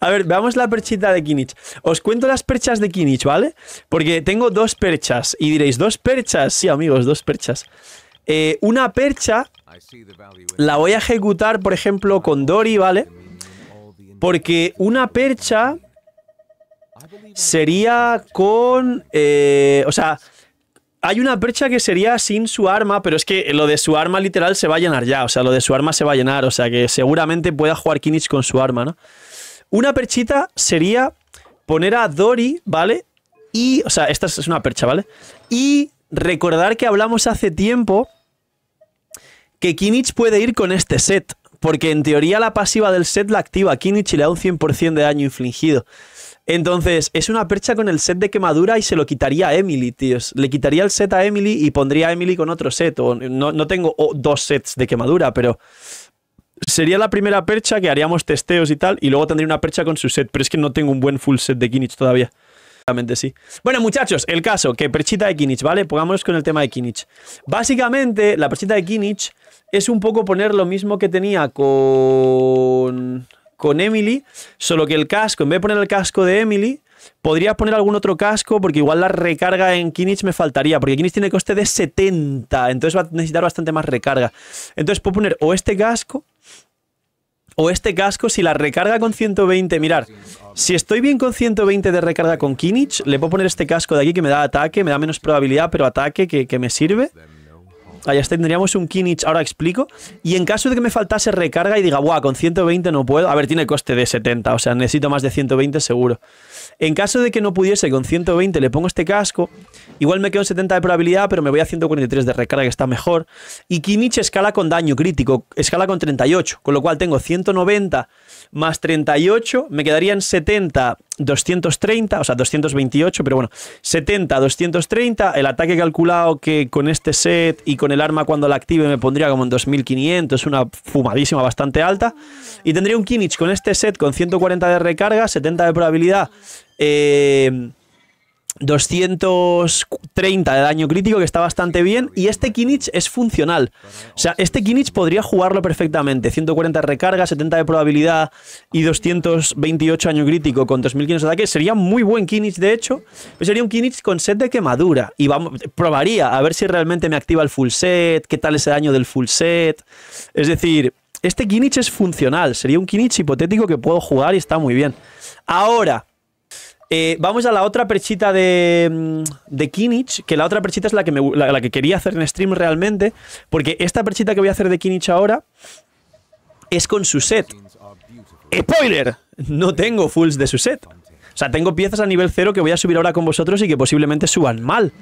A ver, veamos la perchita de Kinich. Os cuento las perchas de Kinich, ¿vale? Porque tengo dos perchas. Y diréis, ¿dos perchas? Sí, amigos, dos perchas. Eh, una percha la voy a ejecutar, por ejemplo, con Dory, ¿vale? Porque una percha sería con... eh, o sea, hay una percha que sería sin su arma, pero es que lo de su arma literal se va a llenar ya. O sea, lo de su arma se va a llenar. O sea, que seguramente pueda jugar Kinich con su arma, ¿no? Una perchita sería poner a Dory, ¿vale? Y, o sea, esta es una percha, ¿vale? Y recordar que hablamos hace tiempo que Kinich puede ir con este set. Porque en teoría la pasiva del set la activa Kinich y le da un 100% de daño infligido. Entonces, es una percha con el set de quemadura y se lo quitaría a Emily, tíos. Le quitaría el set a Emily y pondría a Emily con otro set. O no, no tengo dos sets de quemadura, pero sería la primera percha que haríamos testeos y tal. Y luego tendría una percha con su set. Pero es que no tengo un buen full set de Kinich todavía. Realmente sí. Bueno, muchachos, el caso, que perchita de Kinich, ¿vale? Pongámonos con el tema de Kinich. Básicamente, la perchita de Kinich es un poco poner lo mismo que tenía con con Emily, solo que el casco, en vez de poner el casco de Emily, podría poner algún otro casco, porque igual la recarga en Kinich me faltaría, porque Kinich tiene coste de 70, entonces va a necesitar bastante más recarga. Entonces puedo poner o este casco, o este casco, si la recarga con 120, mirar, si estoy bien con 120 de recarga con Kinich, le puedo poner este casco de aquí que me da ataque, me da menos probabilidad, pero ataque que, que me sirve. Ahí está, tendríamos un Kinich, ahora explico. Y en caso de que me faltase recarga y diga, guau, con 120 no puedo. A ver, tiene coste de 70, o sea, necesito más de 120 seguro. En caso de que no pudiese con 120, le pongo este casco. Igual me quedo en 70 de probabilidad, pero me voy a 143 de recarga, que está mejor. Y Kinich escala con daño crítico, escala con 38, con lo cual tengo 190 más 38, me quedarían 70, 230, o sea, 228, pero bueno, 70, 230, el ataque calculado que con este set y con el arma cuando la active me pondría como en 2500, una fumadísima bastante alta, y tendría un Kinich con este set con 140 de recarga, 70 de probabilidad, eh, 230 de daño crítico, que está bastante bien. Y este Kinich es funcional. O sea, este Kinich podría jugarlo perfectamente. 140 de recarga, 70 de probabilidad y 228 daño crítico con 2500 de ataque. Sería muy buen Kinich, de hecho. Pero sería un Kinich con set de quemadura. Y vamos, probaría a ver si realmente me activa el full set, qué tal ese daño del full set. Es decir, este Kinich es funcional. Sería un Kinich hipotético que puedo jugar y está muy bien. Ahora, eh, vamos a la otra perchita de, mm, de Kinich, que la otra perchita es la que, la, la que quería hacer en stream realmente, porque esta perchita que voy a hacer de Kinich ahora es con su set. ¡Spoiler! No tengo fulls de su set. O sea, tengo piezas a nivel cero que voy a subir ahora con vosotros y que posiblemente suban mal.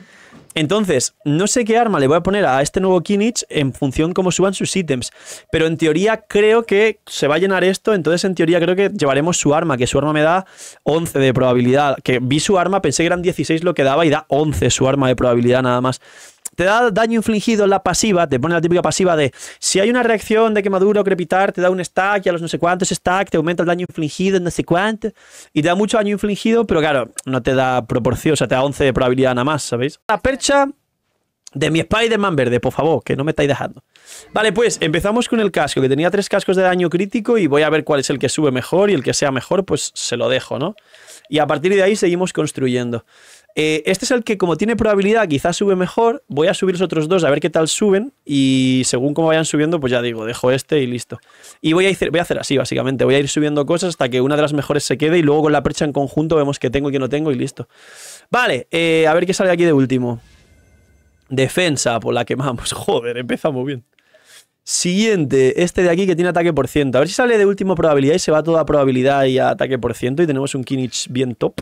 Entonces, no sé qué arma le voy a poner a este nuevo Kinich en función cómo suban sus ítems. Pero en teoría creo que se va a llenar esto. Entonces, en teoría creo que llevaremos su arma, que su arma me da 11 de probabilidad. Que vi su arma, pensé que eran 16 lo que daba y da 11 su arma de probabilidad nada más. Te da daño infligido la pasiva, te pone la típica pasiva de si hay una reacción de quemadura o crepitar, te da un stack y a los no sé cuántos stack te aumenta el daño infligido en no sé cuánto y te da mucho daño infligido, pero claro, no te da proporción, o sea, te da 11 de probabilidad nada más, ¿sabéis? La percha de mi Spider-Man verde, por favor, que no me estáis dejando. Vale, pues empezamos con el casco, que tenía tres cascos de daño crítico y voy a ver cuál es el que sube mejor y el que sea mejor, pues se lo dejo, ¿no? Y a partir de ahí seguimos construyendo. Eh, este es el que como tiene probabilidad quizás sube mejor, voy a subir los otros dos a ver qué tal suben y según cómo vayan subiendo, pues ya digo, dejo este y listo. Y voy a, hacer, así, básicamente, voy a ir subiendo cosas hasta que una de las mejores se quede y luego con la percha en conjunto vemos que tengo y que no tengo y listo. Vale, eh, a ver qué sale aquí de último. Defensa, por la quemamos. Joder, empezamos bien. Siguiente, este de aquí que tiene ataque por ciento. A ver si sale de último probabilidad y se va toda probabilidad y a ataque por ciento y tenemos un Kinich bien top.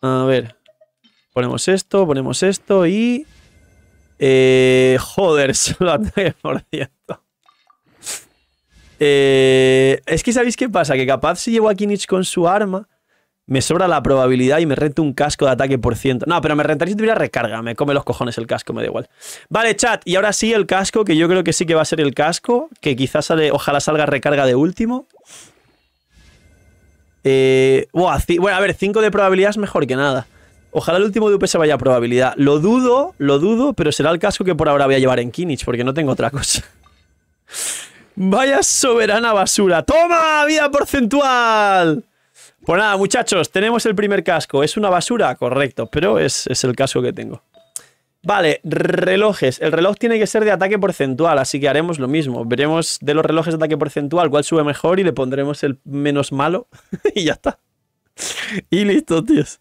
A ver. Ponemos esto, ponemos esto y... Eh, joder, solo ataque por ciento. Eh, es que ¿sabéis qué pasa? Que capaz si llevo a Kinich con su arma, me sobra la probabilidad y me rento un casco de ataque por ciento. No, pero me rentaría si tuviera recarga. Me come los cojones el casco, me da igual. Vale, chat. Y ahora sí el casco, que yo creo que sí que va a ser el casco. Que quizás sale, ojalá salga recarga de último. Eh, bueno, a ver, 5 de probabilidad es mejor que nada. Ojalá el último de UP se vaya a probabilidad. Lo dudo, lo dudo, pero será el casco que por ahora voy a llevar en Kinich, porque no tengo otra cosa. Vaya soberana basura. ¡Toma! ¡Vida porcentual! Pues nada, muchachos, tenemos el primer casco. ¿Es una basura? Correcto, pero es, es el casco que tengo. Vale, relojes. El reloj tiene que ser de ataque porcentual, así que haremos lo mismo. Veremos de los relojes de ataque porcentual cuál sube mejor y le pondremos el menos malo y ya está. Y listo, tíos.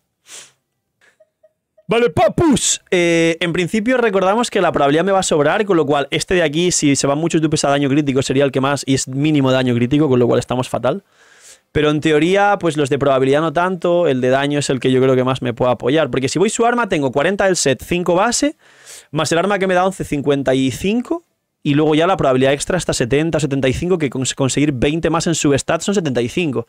Vale, papus. Eh, en principio recordamos que la probabilidad me va a sobrar, con lo cual este de aquí, si se van muchos dupes a daño crítico, sería el que más y es mínimo daño crítico, con lo cual estamos fatal. Pero en teoría, pues los de probabilidad no tanto, el de daño es el que yo creo que más me puede apoyar. Porque si voy su arma, tengo 40 del set, 5 base, más el arma que me da 11, 55, y luego ya la probabilidad extra hasta 70 75, que con conseguir 20 más en substat son 75.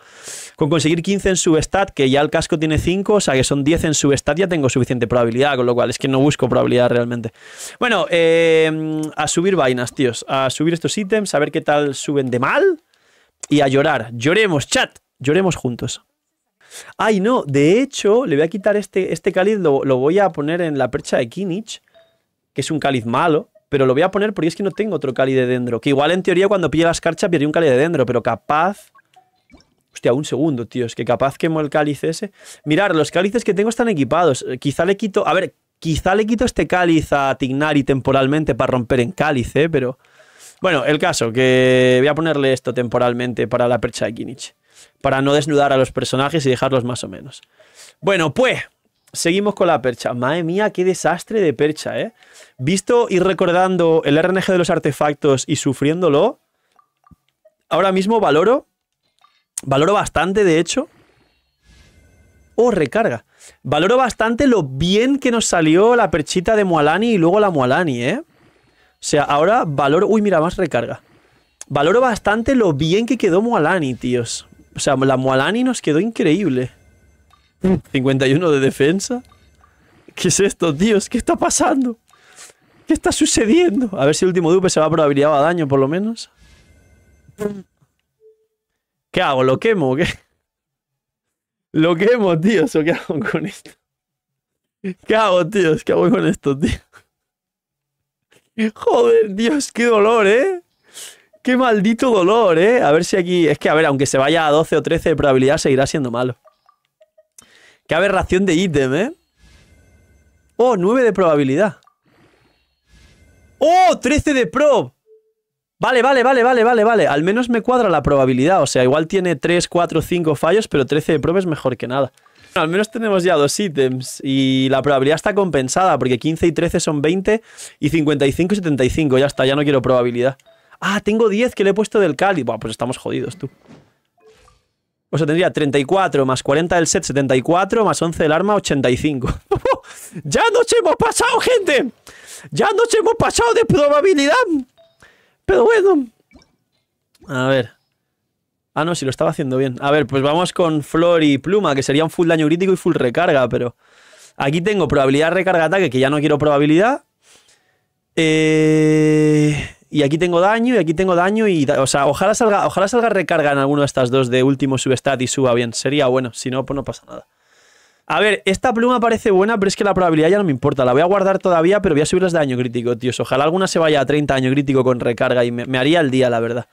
Con conseguir 15 en substat, que ya el casco tiene 5, o sea que son 10 en substat, ya tengo suficiente probabilidad, con lo cual es que no busco probabilidad realmente. Bueno, eh, a subir vainas, tíos. A subir estos ítems, a ver qué tal suben de mal. Y a llorar. Lloremos, chat. Lloremos juntos. Ay, no, de hecho, le voy a quitar este, este cáliz, lo, voy a poner en la percha de Kinich, que es un cáliz malo pero lo voy a poner porque es que no tengo otro Cali de Dendro. Que igual en teoría cuando pille la escarcha pierde un Cali de Dendro, pero capaz... Hostia, un segundo, tío. Es que capaz quemo el cáliz ese. Mirar, los cálices que tengo están equipados. Quizá le quito... A ver, quizá le quito este cáliz a Tignari temporalmente para romper en cáliz, ¿eh? Pero... Bueno, el caso, que voy a ponerle esto temporalmente para la percha de Kinich. Para no desnudar a los personajes y dejarlos más o menos. Bueno, pues... Seguimos con la percha. Madre mía, qué desastre de percha, ¿eh? Visto y recordando el RNG de los artefactos y sufriéndolo, ahora mismo valoro, valoro bastante, de hecho. Oh, recarga. Valoro bastante lo bien que nos salió la perchita de Mualani y luego la Mualani, ¿eh? O sea, ahora valoro... Uy, mira, más recarga. Valoro bastante lo bien que quedó Mualani, tíos. O sea, la Mualani nos quedó increíble. 51 de defensa. ¿Qué es esto, tíos? ¿Qué está pasando? ¿Qué está sucediendo? A ver si el último dupe se va a probabilidad a daño, por lo menos. ¿Qué hago? ¿Lo quemo qué? ¿Lo quemo, tíos? ¿O qué hago con esto? ¿Qué hago, tíos? ¿Qué hago con esto, tío? Joder, Dios, qué dolor, ¿eh? Qué maldito dolor, ¿eh? A ver si aquí... Es que, a ver, aunque se vaya a 12 o 13 de probabilidad, seguirá siendo malo. Qué aberración de ítem, ¿eh? Oh, 9 de probabilidad. ¡Oh! 13 de prob. Vale, vale, vale, vale, vale, vale. Al menos me cuadra la probabilidad. O sea, igual tiene 3, 4, 5 fallos, pero 13 de prob es mejor que nada. Al menos tenemos ya dos ítems y la probabilidad está compensada porque 15 y 13 son 20 y 55 y 75. Ya está, ya no quiero probabilidad. Ah, tengo 10 que le he puesto del Cali. Buah, pues estamos jodidos, tú. O sea, tendría 34 más 40 del set, 74, más 11 del arma, 85. ¡Ya nos hemos pasado, gente! ¡Ya nos hemos pasado de probabilidad! Pero bueno. A ver. Ah, no, si lo estaba haciendo bien. A ver, pues vamos con Flor y Pluma, que serían full daño crítico y full recarga, pero... Aquí tengo probabilidad recarga ataque, que ya no quiero probabilidad. Eh... Y aquí tengo daño, y aquí tengo daño, y. O sea, ojalá salga, ojalá salga recarga en alguno de estas dos de último substat y suba bien. Sería bueno. Si no, pues no pasa nada. A ver, esta pluma parece buena, pero es que la probabilidad ya no me importa. La voy a guardar todavía, pero voy a subirlas de daño crítico, tíos. Ojalá alguna se vaya a 30 daño crítico con recarga y me, haría el día, la verdad.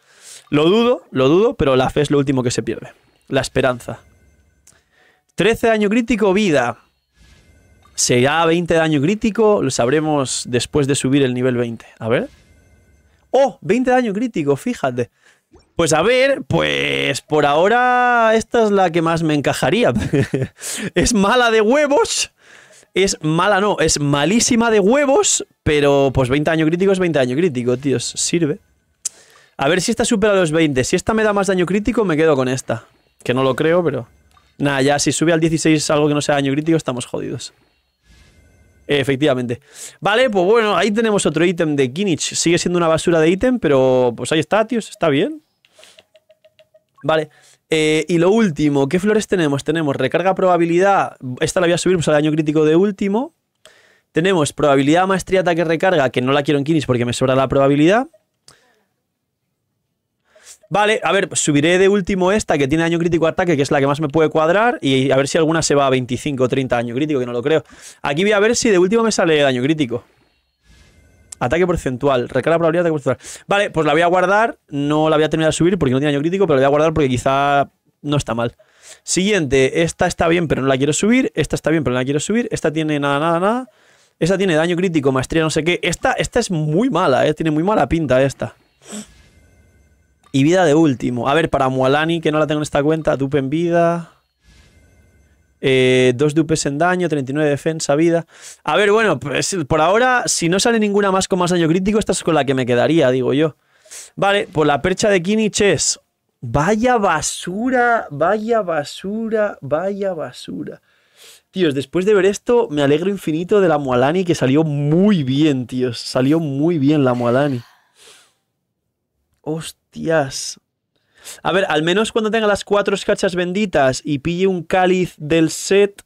Lo dudo, lo dudo, pero la fe es lo último que se pierde. La esperanza. 13 daño crítico, vida. ¿Será 20 daño crítico? Lo sabremos después de subir el nivel 20. A ver. ¡Oh! 20 daño crítico, fíjate. Pues a ver, pues por ahora esta es la que más me encajaría. es mala de huevos. Es mala, no, es malísima de huevos, pero pues 20 daño crítico es 20 daño crítico, tíos. Sirve. A ver si esta supera los 20. Si esta me da más daño crítico, me quedo con esta. Que no lo creo, pero... Nada, ya si sube al 16 algo que no sea daño crítico, estamos jodidos. Efectivamente. Vale, pues bueno, ahí tenemos otro ítem de Kinich. Sigue siendo una basura de ítem, pero pues ahí está, tíos, está bien. Vale. Eh, y lo último, ¿qué flores tenemos? Tenemos recarga probabilidad. Esta la voy a subir pues, al daño crítico de último. Tenemos probabilidad maestría ataque recarga, que no la quiero en Kinich porque me sobra la probabilidad. Vale, a ver, subiré de último esta que tiene daño crítico ataque, que es la que más me puede cuadrar, y a ver si alguna se va a 25 o 30 daño crítico, que no lo creo. Aquí voy a ver si de último me sale daño crítico. Ataque porcentual. Recarga probabilidad de ataque porcentual. Vale, pues la voy a guardar. No la voy a terminar de subir porque no tiene daño crítico, pero la voy a guardar porque quizá no está mal. Siguiente, esta está bien, pero no la quiero subir. Esta está bien, pero no la quiero subir. Esta tiene nada, nada, nada. Esta tiene daño crítico, maestría, no sé qué. Esta, esta es muy mala, ¿eh? Tiene muy mala pinta esta. Y vida de último. A ver, para Mualani, que no la tengo en esta cuenta, dupe en vida. Eh, dos dupes en daño, 39 de defensa, vida. A ver, bueno, pues por ahora, si no sale ninguna más con más daño crítico, esta es con la que me quedaría, digo yo. Vale, pues la percha de Kinich es. Vaya basura, vaya basura, vaya basura. Tíos, después de ver esto, me alegro infinito de la Mualani que salió muy bien, tíos. Salió muy bien la Mualani. Hostias. A ver, al menos cuando tenga las cuatro escarchas benditas y pille un cáliz del set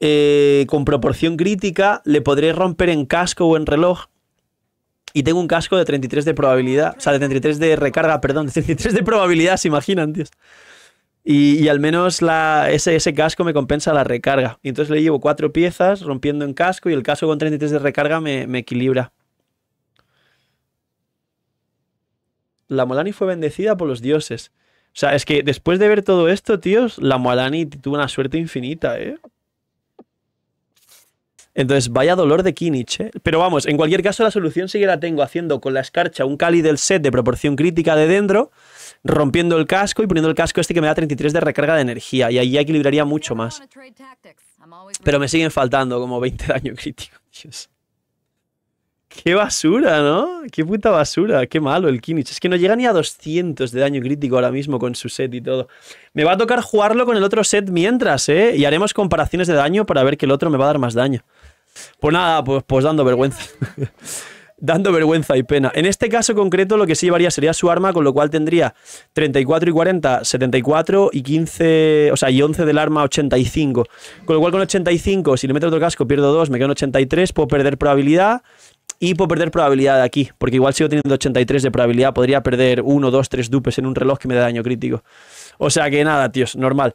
eh, con proporción crítica, le podré romper en casco o en reloj. Y tengo un casco de 33 de probabilidad. O sea, de 33 de recarga, perdón. De 33 de probabilidad, se imaginan, tíos. Y, al menos la, ese, ese, casco me compensa la recarga. Y entonces le llevo cuatro piezas rompiendo en casco y el casco con 33 de recarga me, me equilibra. La Molani fue bendecida por los dioses. O sea, es que después de ver todo esto, tíos, la Molani tuvo una suerte infinita, ¿eh? Entonces, vaya dolor de Kinich, ¿eh? Pero vamos, en cualquier caso, la solución sí que la tengo haciendo con la escarcha un Cali del set de proporción crítica de dentro, rompiendo el casco y poniendo el casco este que me da 33 de recarga de energía. Y ahí ya equilibraría mucho más. Pero me siguen faltando como 20 de daño crítico, Dios. Qué basura, ¿no? Qué puta basura. Qué malo el Kinich. Es que no llega ni a 200 de daño crítico ahora mismo con su set y todo. Me va a tocar jugarlo con el otro set mientras, ¿eh? Y haremos comparaciones de daño para ver que el otro me va a dar más daño. Pues nada, pues, pues dando vergüenza. dando vergüenza y pena. En este caso concreto lo que sí llevaría sería su arma, con lo cual tendría 34 y 40, 74 y 15, o sea, y 11 del arma, 85. Con lo cual con 85, si le meto otro casco, pierdo 2, me quedan 83, puedo perder probabilidad y puedo perder probabilidad de aquí, porque igual sigo teniendo 83 de probabilidad, podría perder 1, 2, 3 dupes en un reloj que me da daño crítico. O sea que nada, tíos, normal.